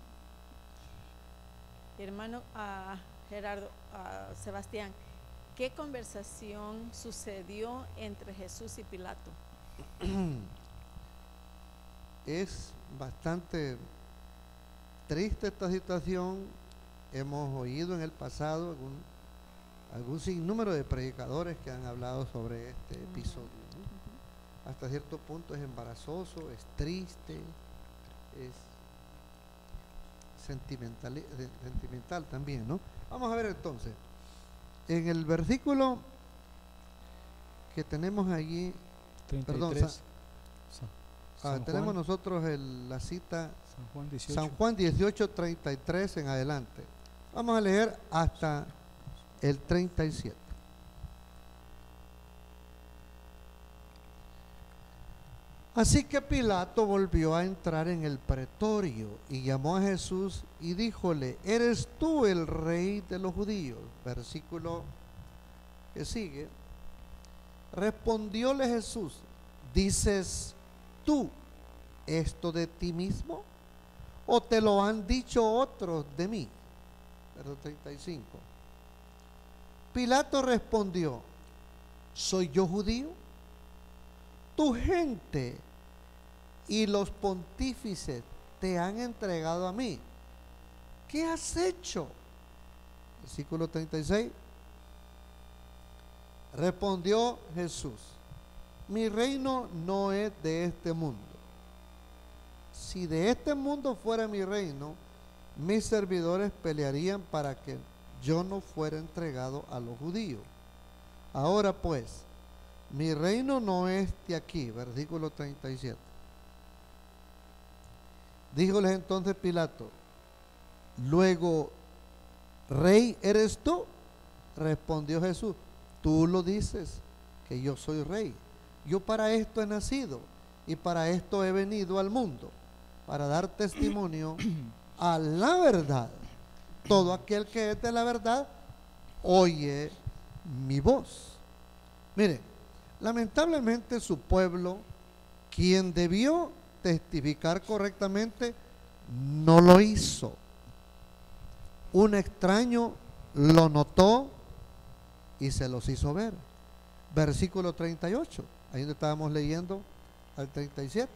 hermano ah, Gerardo, ah, Sebastián, ¿qué conversación sucedió entre Jesús y Pilato? Es bastante triste esta situación. Hemos oído en el pasado algún, algún sinnúmero de predicadores que han hablado sobre este episodio. ¿no? hasta cierto punto es embarazoso, es triste, es sentimental, también, ¿no? Vamos a ver entonces, en el versículo que tenemos allí, 33. Perdón, ah, tenemos nosotros el- la cita San Juan 18. San Juan 18, 33 en adelante. Vamos a leer hasta el 37. Así que Pilato volvió a entrar en el pretorio y llamó a Jesús y díjole, ¿eres tú el rey de los judíos? Versículo que sigue. Respondióle Jesús, ¿dices tú esto de ti mismo? ¿O te lo han dicho otros de mí? Verso 35. Pilato respondió, ¿soy yo judío? Tu gente y los pontífices te han entregado a mí. ¿Qué has hecho? Versículo 36. Respondió Jesús, mi reino no es de este mundo. Si de este mundo fuera mi reino, mis servidores pelearían para que yo no fuera entregado a los judíos. Ahora pues, mi reino no es de aquí, versículo 37. Díjoles entonces Pilato, luego, rey eres tú. Respondió Jesús, tú lo dices, que yo soy rey. Yo para esto he nacido y para esto he venido al mundo, para dar testimonio a la verdad. Todo aquel que es de la verdad oye mi voz. Mire, lamentablemente su pueblo, quien debió testificar correctamente, no lo hizo. Un extraño lo notó y se los hizo ver. Versículo 38, ahí donde estábamos leyendo al 37.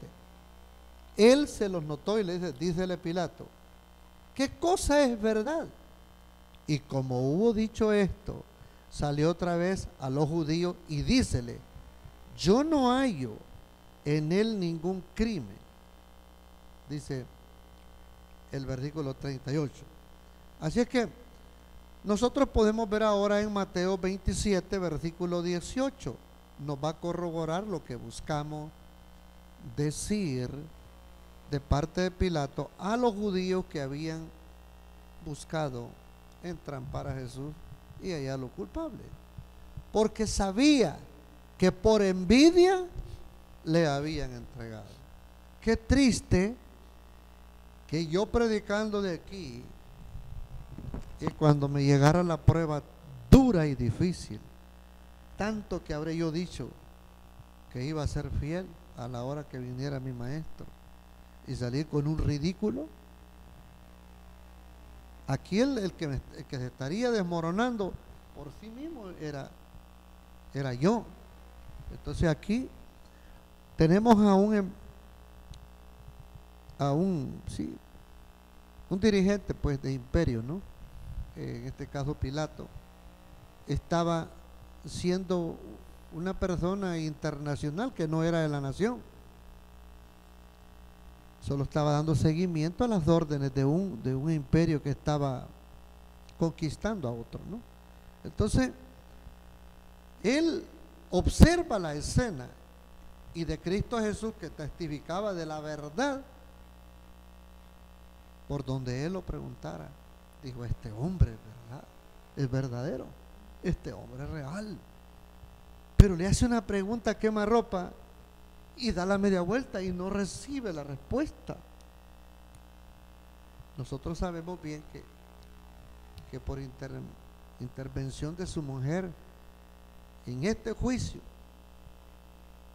Él se los notó y le dice, dícele Pilato, ¿qué cosa es verdad? Y como hubo dicho esto, salió otra vez a los judíos y dícele, yo no hallo en él ningún crimen. Dice el versículo 38. Así es que nosotros podemos ver ahora en Mateo 27, versículo 18, nos va a corroborar lo que buscamos decir de parte de Pilato a los judíos que habían buscado entrampar a Jesús y hallar lo culpable. Porque sabía que por envidia le habían entregado. Qué triste que yo predicando de aquí y cuando me llegara la prueba dura y difícil, tanto que habré yo dicho que iba a ser fiel a la hora que viniera mi maestro y salir con un ridículo. Aquí el, el que, me- el que se estaría desmoronando por sí mismo era, era yo. Entonces aquí tenemos a un, em- a un, sí, un dirigente pues de imperio, ¿no? Eh, en este caso Pilato, estaba siendo una persona internacional que no era de la nación. Solo estaba dando seguimiento a las órdenes de un, de un imperio que estaba conquistando a otro, ¿no? Entonces, él observa la escena y de Cristo Jesús que testificaba de la verdad por donde él lo preguntara. Dijo, este hombre verdad, es verdadero, este hombre es real. Pero le hace una pregunta, quema ropa y da la media vuelta y no recibe la respuesta. Nosotros sabemos bien que, que por inter- intervención de su mujer en este juicio,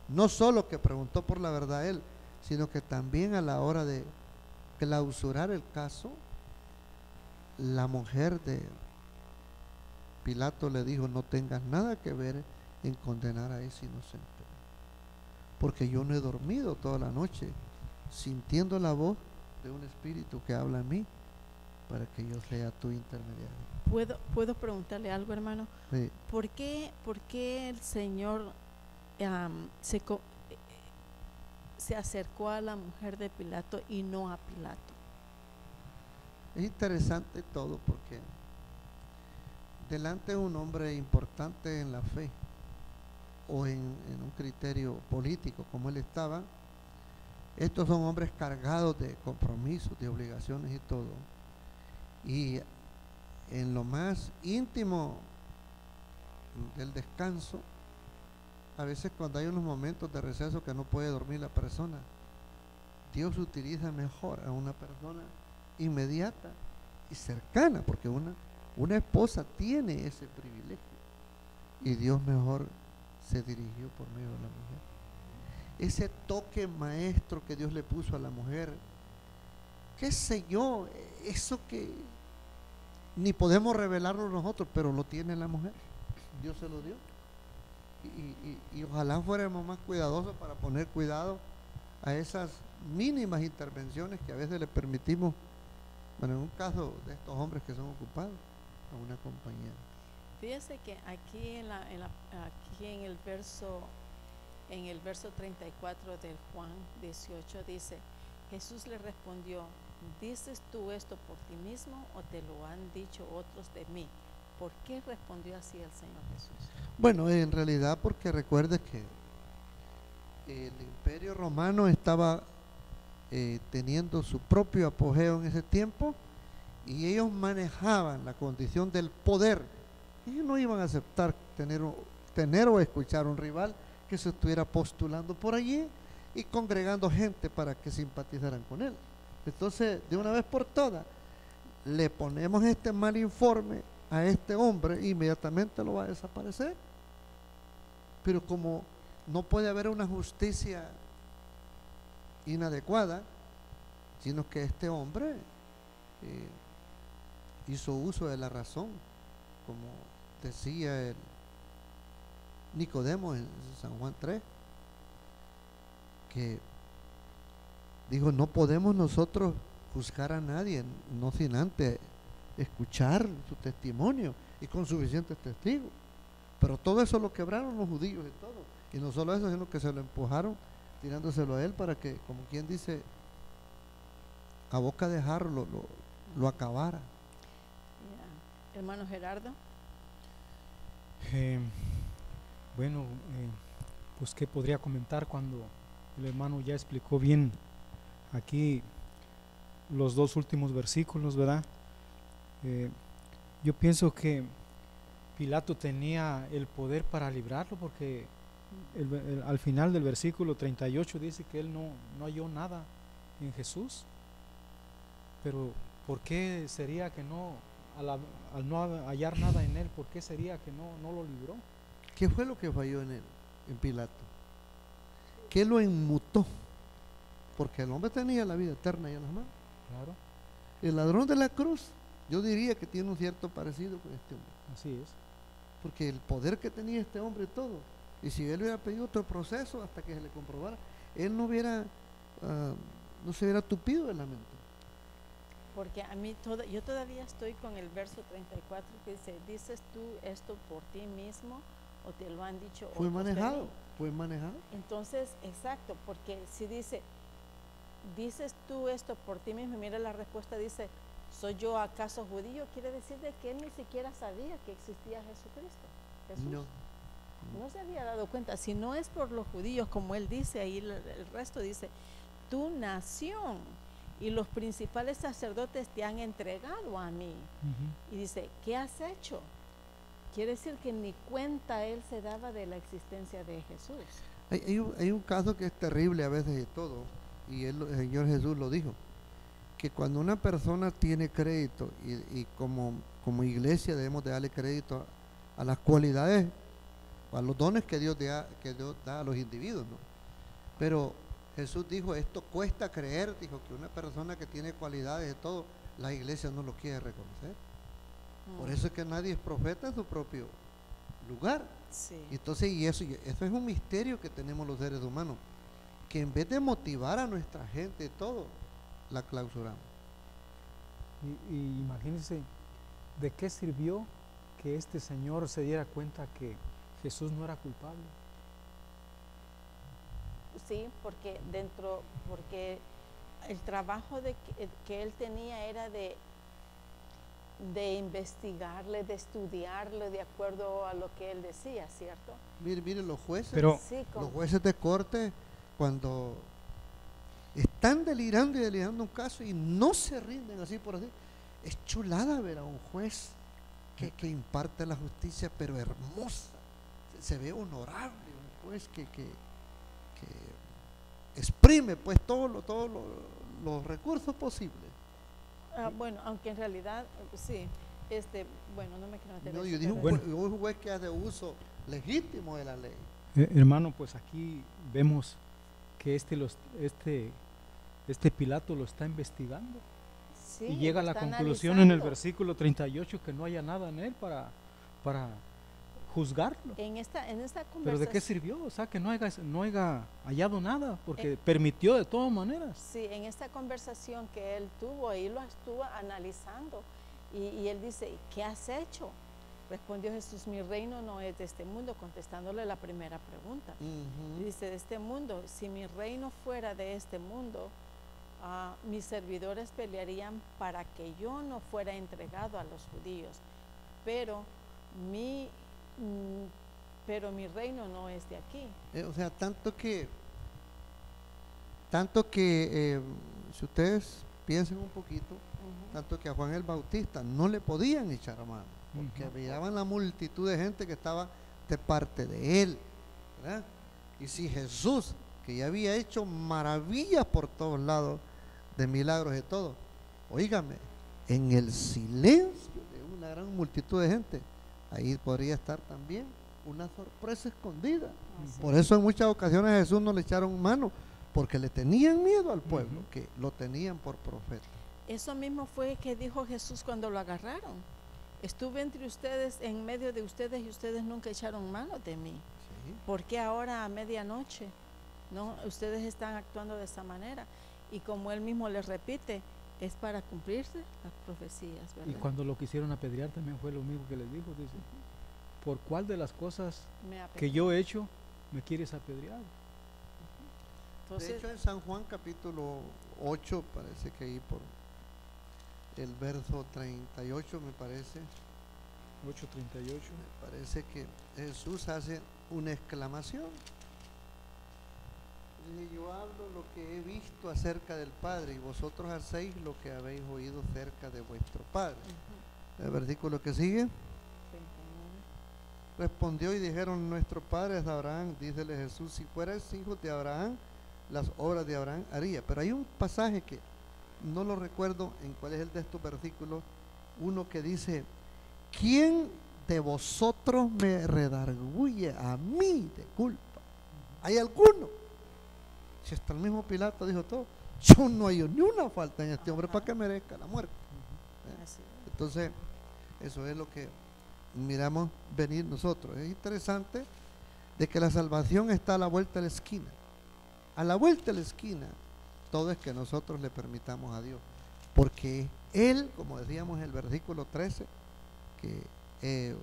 no solo que preguntó por la verdad a él, sino que también a la hora de clausurar el caso, la mujer de Pilato le dijo, no tengas nada que ver en condenar a ese inocente. Porque yo no he dormido toda la noche sintiendo la voz de un espíritu que habla en mí para que yo sea tu intermediario. ¿Puedo, ¿Puedo preguntarle algo, hermano? Sí. ¿Por qué, por qué el Señor se se acercó a la mujer de Pilato y no a Pilato. Es interesante todo porque delante de un hombre importante en la fe o en, un criterio político como él estaba, estos son hombres cargados de compromisos, de obligaciones y todo. Y en lo más íntimo del descanso, a veces cuando hay unos momentos de receso que no puede dormir la persona, Dios utiliza mejor a una persona inmediata y cercana, porque una, una esposa tiene ese privilegio. Y Dios mejor se dirigió por medio de la mujer. Ese toque maestro que Dios le puso a la mujer, qué sé yo, eso que ni podemos revelarlo nosotros, pero lo tiene la mujer. Dios se lo dio. Y, y- y ojalá fuéramos más cuidadosos para poner cuidado a esas mínimas intervenciones que a veces le permitimos, bueno, en un caso de estos hombres que son ocupados, a una compañera. Fíjese que aquí en, la, en la- en el verso en el verso 34 del Juan 18 dice, Jesús le respondió, ¿dices tú esto por ti mismo o te lo han dicho otros de mí? ¿Por qué respondió así el Señor Jesús? Bueno, en realidad porque recuerde que el imperio romano estaba eh, teniendo su propio apogeo en ese tiempo y ellos manejaban la condición del poder. Ellos no iban a aceptar tener, tener o escuchar un rival que se estuviera postulando por allí y congregando gente para que simpatizaran con él. Entonces, de una vez por todas, le ponemos este mal informe a este hombre, inmediatamente lo va a desaparecer. Pero como no puede haber una justicia inadecuada, sino que este hombre eh, hizo uso de la razón, como decía el Nicodemo en San Juan 3, que dijo, no podemos nosotros juzgar a nadie, no sin antes escuchar su testimonio y con suficientes testigos. Pero todo eso lo quebraron los judíos y todo. Y no solo eso, sino que se lo empujaron tirándoselo a él para que, como quien dice, a boca de jarro lo, acabara. Hermano Gerardo, Eh, bueno, eh, pues qué podría comentar cuando el hermano ya explicó bien aquí los dos últimos versículos, ¿verdad? Eh, yo pienso que Pilato tenía el poder para librarlo porque al final del versículo 38 dice que él no, no halló nada en Jesús. Pero ¿por qué sería que no, al, no hallar nada en él, por qué sería que no, no lo libró? ¿Qué fue lo que falló en él, en Pilato? ¿Qué lo inmutó? Porque el hombre tenía la vida eterna ya en las manos. Claro, El ladrón de la cruz, yo diría que tiene un cierto parecido con este hombre. así es. Porque el poder que tenía este hombre y todo. Y si él hubiera pedido otro proceso hasta que se le comprobara, él no hubiera, ah, no se hubiera tupido de la mente. Porque a mí toda, yo todavía estoy con el verso 34 que dice, ¿dices tú esto por ti mismo o te lo han dicho Fue otros de mí?" manejado, fue manejado. Entonces, exacto, porque si dice, dices tú esto por ti mismo, mira la respuesta dice, ¿soy yo acaso judío? Quiere decir de que él ni siquiera sabía que existía Jesucristo. Jesús. No. No se había dado cuenta. Si no es por los judíos, como él dice ahí, el resto dice, tu nación y los principales sacerdotes te han entregado a mí. Y dice, ¿qué has hecho? Quiere decir que ni cuenta él se daba de la existencia de Jesús. Hay, hay un, hay un caso que es terrible a veces de todo, y él, el Señor Jesús lo dijo, que cuando una persona tiene crédito, y, y como, como iglesia debemos de darle crédito a, a las cualidades, a los dones que Dios, da, que Dios da a los individuos, ¿no? Pero Jesús dijo, esto cuesta creer, dijo que una persona que tiene cualidades de todo, la iglesia no lo quiere reconocer. Por Mm, eso es que nadie es profeta en su propio lugar. Sí. Y Entonces, y eso, y eso es un misterio que tenemos los seres humanos, que en vez de motivar a nuestra gente y todo, la clausuramos. Y, y imagínense, ¿de qué sirvió que este señor se diera cuenta que Jesús no era culpable? Sí, porque dentro, porque el trabajo de que, que él tenía era de de investigarle, de estudiarle de acuerdo a lo que él decía, ¿cierto? Mire, mire, los jueces, Pero Sí, con- los jueces de corte, cuando están delirando y delirando un caso y no se rinden así por así, es chulada ver a un juez que, que imparte la justicia, pero hermosa. Se, se ve honorable un juez que, que, que exprime pues todos lo- todos lo- los recursos posibles. Ah, bueno, aunque en realidad, sí, este, bueno, no me quiero meter No, en yo dije un, Bueno. juez, un juez que hace uso legítimo de la ley. Eh, hermano, pues aquí vemos que este, los, este, este Pilato lo está investigando sí, y llega a la conclusión en el versículo 38 que no haya nada en él para, para juzgarlo. En esta, en esta ¿Pero de qué conversación, sirvió? O sea, que no haya, no haya hallado nada, porque Eh, permitió de todas maneras. sí, en esta conversación que él tuvo, ahí lo estuvo analizando y, y él dice, "¿Y ¿qué has hecho? Respondió Jesús, mi reino no es de este mundo, contestándole la primera pregunta. Y Dice, de este mundo, si mi reino fuera de este mundo, ah, mis servidores pelearían para que yo no fuera entregado a los judíos. Pero mi, pero mi reino no es de aquí. Eh, o sea, tanto que, tanto que, eh, si ustedes piensen un poquito, tanto que a Juan el Bautista no le podían echar mano, porque miraban la multitud de gente que estaba de parte de él, ¿verdad? Y si Jesús, que ya había hecho maravillas por todos lados, de milagros y todo, oígame, en el silencio de una gran multitud de gente, ahí podría estar también una sorpresa escondida. Por eso en muchas ocasiones a Jesús no le echaron mano, porque le tenían miedo al pueblo, que lo tenían por profeta. Eso mismo fue que dijo Jesús cuando lo agarraron. Estuve entre ustedes, en medio de ustedes, y ustedes nunca echaron mano de mí. Sí. ¿Por qué ahora a medianoche? No, ustedes están actuando de esa manera. Y como él mismo les repite, es para cumplirse las profecías, Y ¿verdad? cuando lo quisieron apedrear también fue lo mismo que les dijo, dice, ¿por cuál de las cosas que yo he hecho me quieres apedrear? Entonces, de hecho, en San Juan capítulo 8, parece que ahí por el verso 38, me parece, 8.38. me parece que Jesús hace una exclamación. Dice, yo hablo lo que he visto acerca del Padre y vosotros hacéis lo que habéis oído acerca de vuestro Padre. El versículo que sigue. 39. Respondió y dijeron, nuestro padre es Abraham, dícele Jesús, si fueras hijo de Abraham, las obras de Abraham haría. Pero hay un pasaje que no lo recuerdo en cuál es el de estos versículos, uno que dice, ¿quién de vosotros me redarguye a mí de culpa? ¿Hay alguno? Si hasta el mismo Pilato dijo todo, yo no hay ni una falta en este hombre Ajá. para que merezca la muerte. Es. Entonces, eso es lo que miramos venir nosotros. Es interesante de que la salvación está a la vuelta de la esquina. A la vuelta de la esquina, todo es que nosotros le permitamos a Dios. Porque Él, como decíamos en el versículo 13, que eh,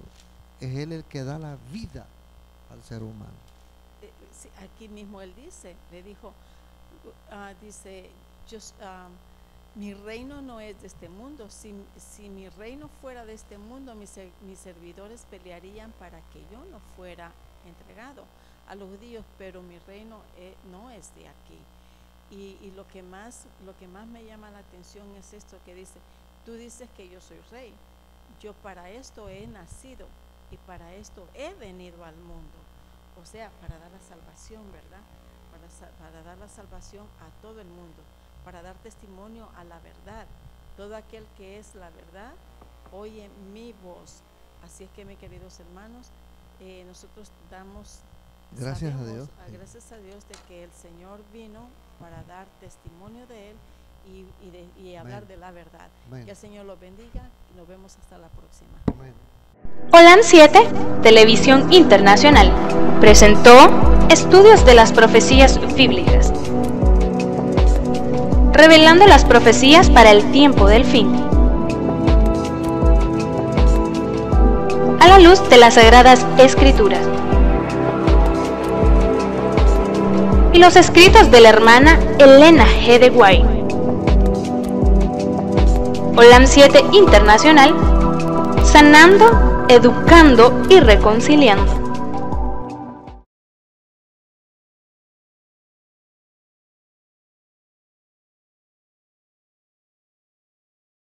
es Él el que da la vida al ser humano. Aquí mismo él dice, le dijo, ah, dice, yo, ah, mi reino no es de este mundo. Si, si mi reino fuera de este mundo, mis, mis servidores pelearían para que yo no fuera entregado a los judíos, pero mi reino eh, no es de aquí. Y, y lo que más lo que más me llama la atención es esto que dice, tú dices que yo soy rey, yo para esto he nacido y para esto he venido al mundo. O sea, para dar la salvación, ¿verdad? Para, para dar la salvación a todo el mundo, para dar testimonio a la verdad. Todo aquel que es la verdad oye mi voz. Así es que, mis queridos hermanos, eh, nosotros damos Gracias a sabemos, Dios, ah, gracias a Dios de que el Señor vino para dar testimonio de Él y, y de- y hablar Amén. de la verdad. Amén. Que el Señor los bendiga y nos vemos hasta la próxima. Amén. Holan 7, Televisión Internacional, presentó Estudios de las Profecías Bíblicas, revelando las profecías para el tiempo del fin. A la luz de las Sagradas Escrituras. los escritos de la hermana Elena G. de Guay. OLAM 7 Internacional, sanando, educando y reconciliando.